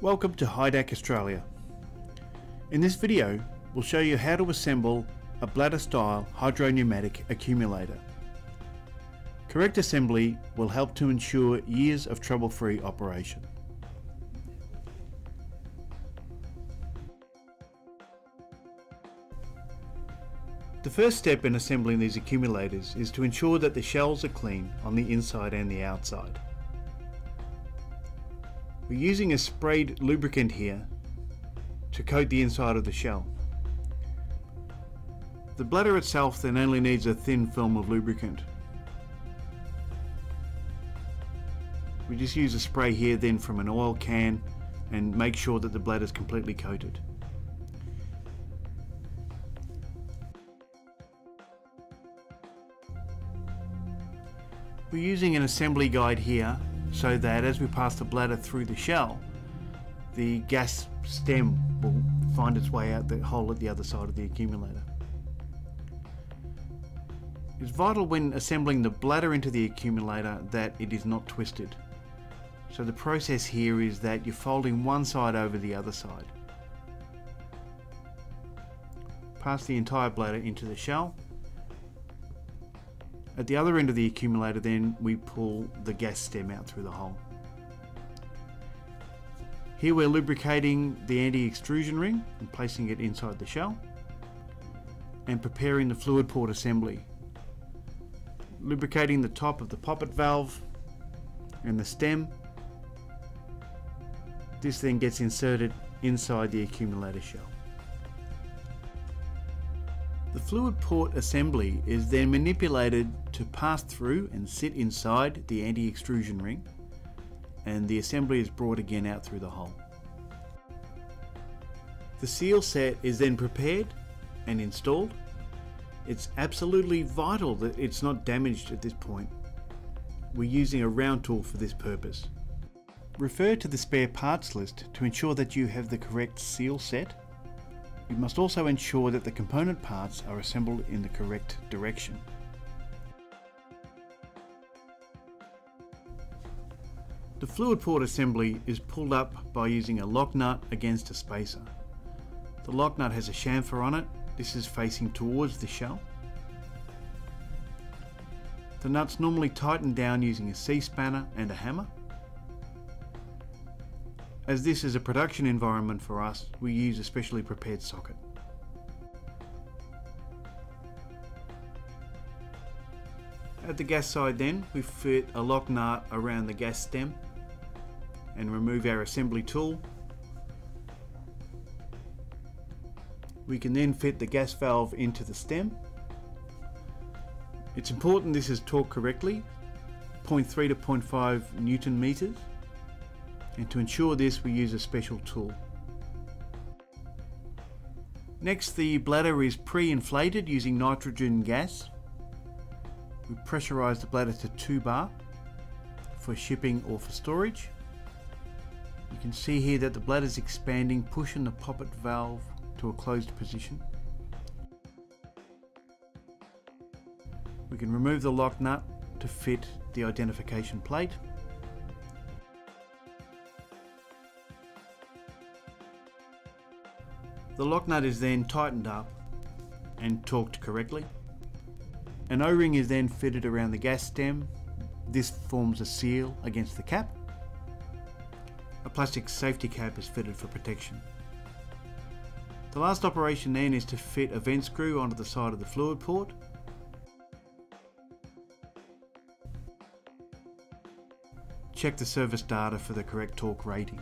Welcome to Hydac Australia. In this video, we'll show you how to assemble a bladder style hydropneumatic accumulator. Correct assembly will help to ensure years of trouble-free operation. The first step in assembling these accumulators is to ensure that the shells are clean on the inside and the outside. We're using a sprayed lubricant here to coat the inside of the shell. The bladder itself then only needs a thin film of lubricant. We just use a spray here then from an oil can and make sure that the bladder is completely coated. We're using an assembly guide here so that as we pass the bladder through the shell, the gas stem will find its way out the hole at the other side of the accumulator. It's vital when assembling the bladder into the accumulator that it is not twisted. So the process here is that you're folding one side over the other side. Pass the entire bladder into the shell at the other end of the accumulator then we pull the gas stem out through the hole. Here we're lubricating the anti-extrusion ring and placing it inside the shell and preparing the fluid port assembly. Lubricating the top of the poppet valve and the stem. This then gets inserted inside the accumulator shell. The fluid port assembly is then manipulated to pass through and sit inside the anti-extrusion ring and the assembly is brought again out through the hole. The seal set is then prepared and installed. It's absolutely vital that it's not damaged at this point. We're using a round tool for this purpose. Refer to the spare parts list to ensure that you have the correct seal set you must also ensure that the component parts are assembled in the correct direction. The fluid port assembly is pulled up by using a lock nut against a spacer. The lock nut has a chamfer on it, this is facing towards the shell. The nuts normally tighten down using a C-spanner and a hammer. As this is a production environment for us, we use a specially prepared socket. At the gas side then, we fit a lock nut around the gas stem and remove our assembly tool. We can then fit the gas valve into the stem. It's important this is torqued correctly, 0.3 to 0.5 newton meters and to ensure this we use a special tool. Next the bladder is pre-inflated using nitrogen gas. We pressurise the bladder to 2 bar for shipping or for storage. You can see here that the bladder is expanding, pushing the poppet valve to a closed position. We can remove the lock nut to fit the identification plate. The lock nut is then tightened up and torqued correctly. An O-ring is then fitted around the gas stem. This forms a seal against the cap. A plastic safety cap is fitted for protection. The last operation then is to fit a vent screw onto the side of the fluid port. Check the service data for the correct torque rating.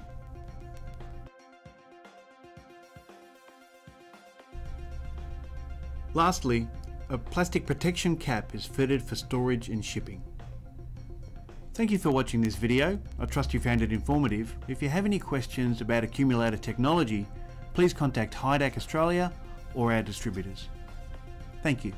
Lastly, a plastic protection cap is fitted for storage and shipping. Thank you for watching this video. I trust you found it informative. If you have any questions about accumulator technology, please contact Hydac Australia or our distributors. Thank you.